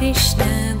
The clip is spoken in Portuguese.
cristã.